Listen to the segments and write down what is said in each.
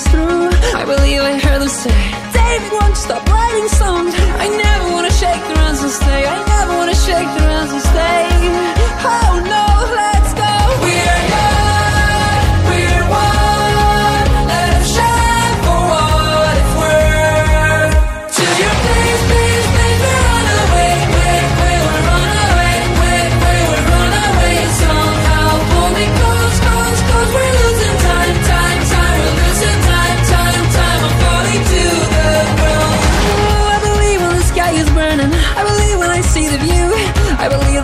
through I believe I heard them say David, won't stop writing songs?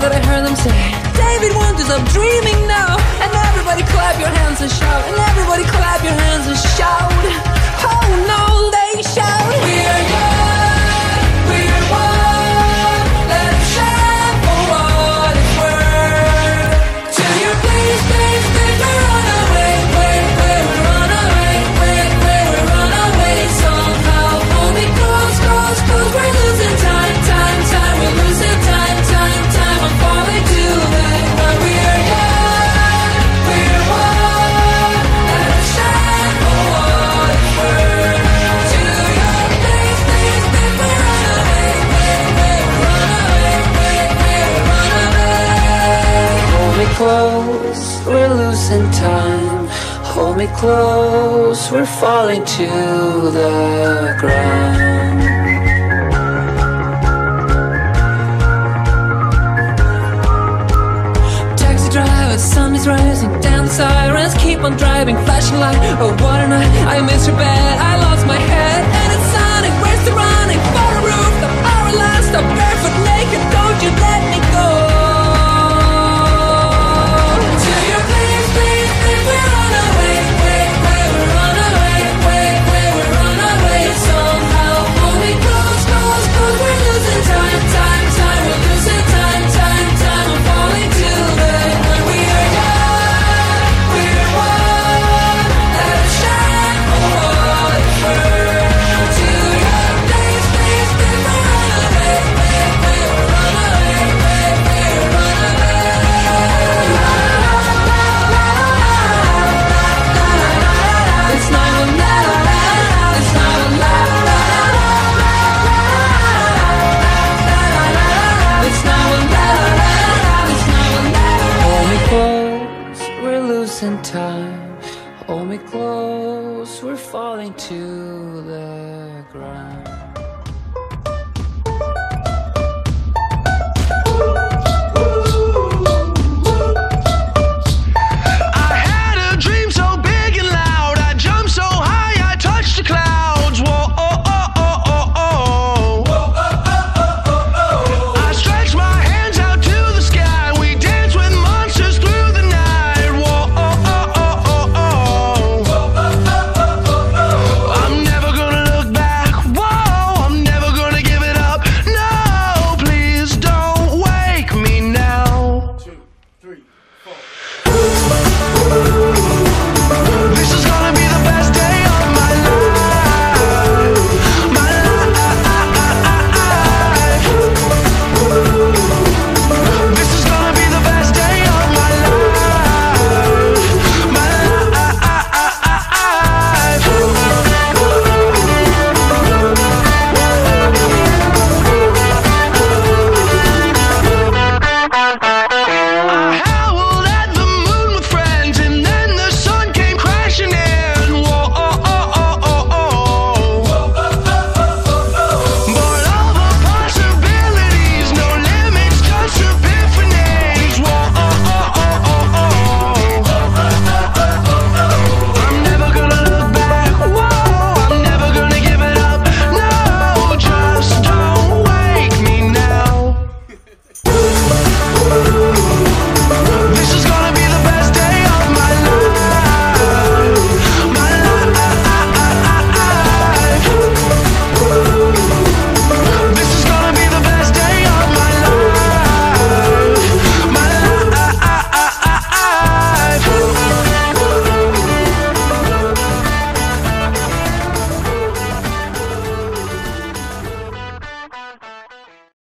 that I heard them say, David won't stop dreaming now. And everybody clap your hands and shout. And everybody clap your hands and shout. Oh no! close, we're losing time. Hold me close, we're falling to the ground. Taxi driver, sun is rising Down the sirens, keep on driving Flashing light, oh what a night. I miss your bed, I lost my head. And it's sunny, where's the running? Far roof, the power lines, the barefoot naked. Don't you let me we close, we're falling to the ground.